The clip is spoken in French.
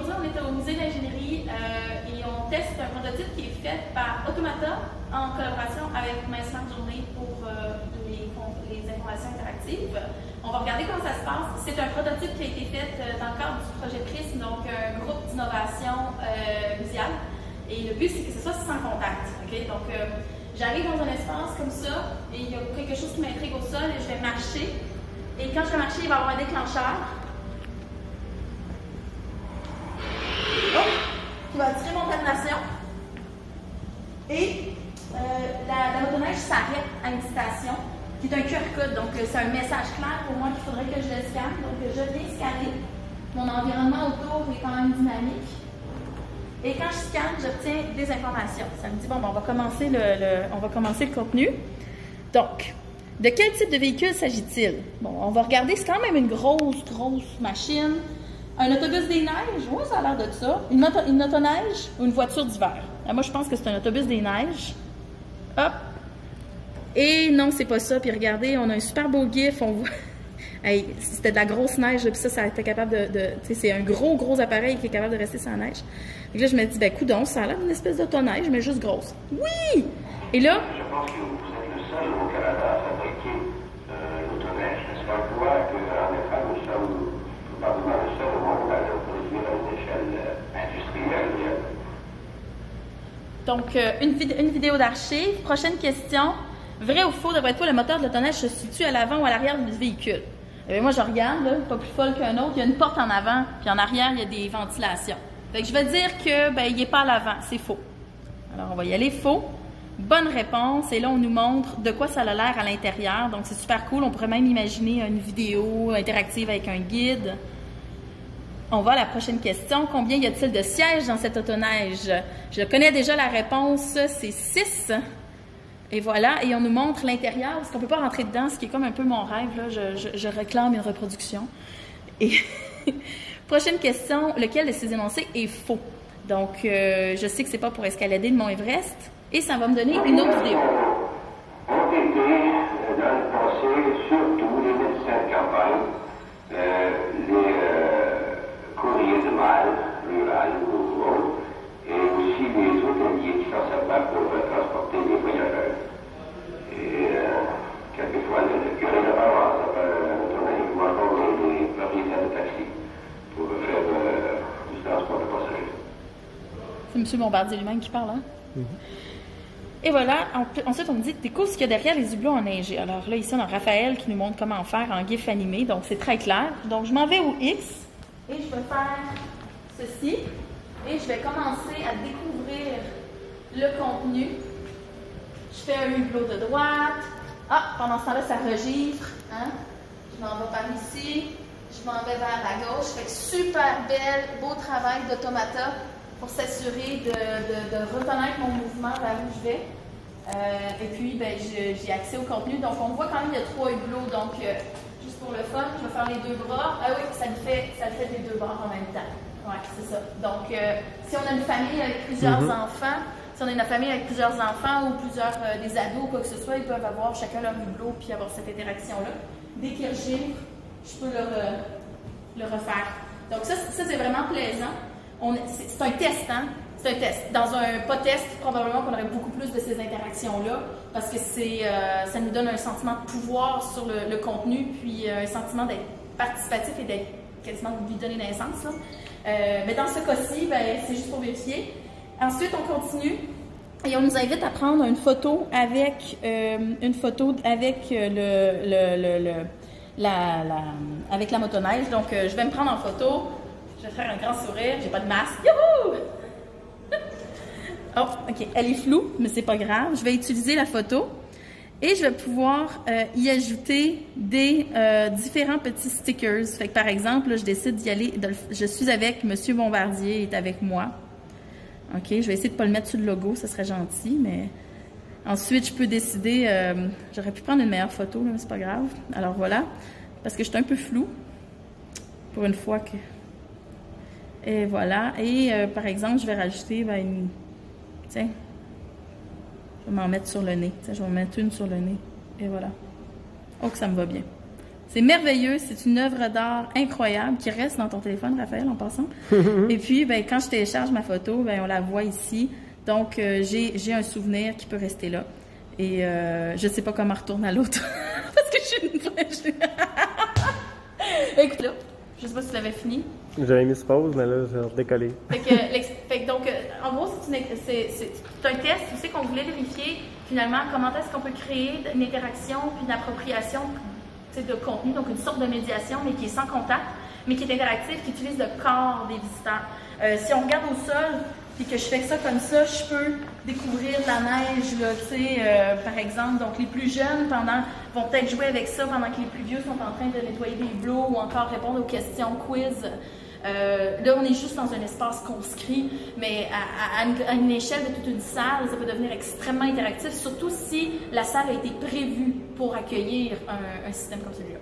aujourd'hui, on est au musée d'ingénierie euh, et on teste un prototype qui est fait par Automata en collaboration avec My Smart Journée pour euh, les, les, informations interactives. On va regarder comment ça se passe. C'est un prototype qui a été fait euh, dans le cadre du projet PRISM, donc un groupe d'innovation muséale. Et le but, c'est que ce soit sans contact. Donc, j'arrive dans un espace comme ça et il y a quelque chose qui m'intrigue au sol et je vais marcher. Et quand je vais marcher, il va y avoir un déclencheur. Qui va attirer mon attention. Et euh, la, la, motoneige s'arrête à une station qui est un QR code. Donc, euh, c'est un message clair pour moi qu'il faudrait que je le scanne. Donc, je viens scanner. Mon environnement autour est quand même dynamique. Et quand je scanne, j'obtiens des informations. Ça me dit, bon, ben, on, va commencer le, on va commencer le contenu. Donc, de quel type de véhicule s'agit-il? Bon, on va regarder, c'est quand même une grosse, grosse machine. Un autobus des neiges? Oui, ça a l'air de ça. Une, moto, une ou une voiture d'hiver? Ah, moi, je pense que c'est un autobus des neiges. Hop. Et non, c'est pas ça. Puis regardez, on a un super beau gif. On voit. hey, c'était de la grosse neige, puis ça, ça été capable de. de tu sais, c'est un gros, gros appareil qui est capable de rester sans neige. Donc là, je me dis, ben, coudon, ça a l'air d'une espèce d'autoneige, mais juste grosse. Oui! Et là. Je pense que vous êtes le seul au Donc, euh, une, une, vidéo d'archive. Prochaine question. Vrai ou faux, d'après toi, le moteur de l'autoneige se situe à l'avant ou à l'arrière du véhicule? Eh moi, je regarde, là, pas plus folle qu'un autre. Il y a une porte en avant, puis en arrière, il y a des ventilations. Fait que je vais dire que ben, il n'est pas à l'avant. C'est faux. Alors, on va y aller faux. Bonne réponse. Et là, on nous montre de quoi ça a l'air à l'intérieur. Donc, c'est super cool. On pourrait même imaginer une vidéo interactive avec un guide. On va à la prochaine question. Combien y a-t-il de sièges dans cette autoneige? Je connais déjà la réponse, c'est 6. Et voilà, et on nous montre l'intérieur, parce qu'on ne peut pas rentrer dedans, ce qui est comme un peu mon rêve. Je, réclame une reproduction. Et prochaine question, lequel de ces énoncés est faux? Donc, euh, je sais que c'est pas pour escalader le mont Everest, et ça va me donner une autre vidéo. M. Bombardier lui-même qui parle, hein? Et voilà, ensuite on me dit, découvre ce qu'il y a derrière les hublots enneigés. Alors là, ici, on a Raphaël qui nous montre comment faire en GIF animé, donc c'est très clair. Donc je m'en vais au X et je vais faire ceci et je vais commencer à découvrir le contenu. Je fais un hublot de droite. Ah, pendant ce temps-là, ça registre. Hein? Je m'en vais par ici. Je m'en vais vers la gauche. Fait super belle, beau travail d'automata pour s'assurer de, de, reconnaître mon mouvement vers où je vais. Euh, et puis, ben, j'ai accès au contenu. Donc, on voit quand même qu'il y a trois hublots. Donc, euh, juste pour le fun, je vais faire les deux bras. Ah oui, ça me fait, ça fait les deux bras en même temps. Oui, c'est ça. Donc, euh, si on a une famille avec plusieurs mhm. enfants, si on a une famille avec plusieurs enfants ou plusieurs des ados ou quoi que ce soit, ils peuvent avoir chacun leur hublot puis avoir cette interaction-là. Dès qu'ils je peux le, le refaire. Donc, ça, ça c'est vraiment plaisant c'est un test, hein? C'est un test. Dans un pas test, probablement qu'on aurait beaucoup plus de ces interactions-là, parce que euh, ça nous donne un sentiment de pouvoir sur le, contenu, puis euh, un sentiment d'être participatif et d'être quasiment de lui donner naissance. Euh, mais dans ce cas-ci, ben, c'est juste pour vérifier. Ensuite, on continue. Et on nous invite à prendre une photo avec une photo avec le, la, avec la motoneige. Donc, je vais me prendre en photo. Je vais faire un grand sourire. J'ai pas de masque. Youhou! oh, OK. Elle est floue, mais c'est pas grave. Je vais utiliser la photo et je vais pouvoir euh, y ajouter des euh, différents petits stickers. Fait que, par exemple, je décide d'y aller. je suis avec Monsieur Bombardier, il est avec moi. OK, je vais essayer de ne pas le mettre sur le logo, ça serait gentil, mais ensuite, je peux décider. Euh, j'aurais pu prendre une meilleure photo, mais c'est pas grave. Alors voilà, parce que je suis un peu flou pour une fois que et voilà. Et euh, par exemple, je vais rajouter ben, une. Tiens. Je vais m'en mettre sur le nez. je vais en mettre une sur le nez. Et voilà. Oh, que ça me va bien. C'est merveilleux, c'est une œuvre d'art incroyable qui reste dans ton téléphone, Raphaël, en passant. Et puis, ben, quand je télécharge ma photo, ben, on la voit ici. Donc, euh, j'ai un souvenir qui peut rester là. Et euh, je sais pas comment retourner à l'autre. Parce que je suis une vraie. Écoute là, je sais pas si tu l'avais fini. J'avais mis pause, mais là, j'ai redécollé. Fait que, fait que donc, euh, en gros, c'est c'est- c'est c'est un test, tu sais, qu'on voulait vérifier finalement comment est-ce qu'on peut créer une interaction puis une appropriation de contenu, donc une sorte de médiation, mais qui est sans contact, mais qui est interactive, qui utilise le corps des visiteurs. Euh, si on regarde au sol, puis que je fais ça comme ça, je peux découvrir la neige, là, tu sais, euh, par exemple. Donc, les plus jeunes pendant, vont peut-être jouer avec ça pendant que les plus vieux sont en train de nettoyer des blots ou encore répondre aux questions quiz. Euh, là, on est juste dans un espace conscrit, mais à, une, échelle de toute une salle, ça peut devenir extrêmement interactif, surtout si la salle a été prévue pour accueillir un système comme celui-là.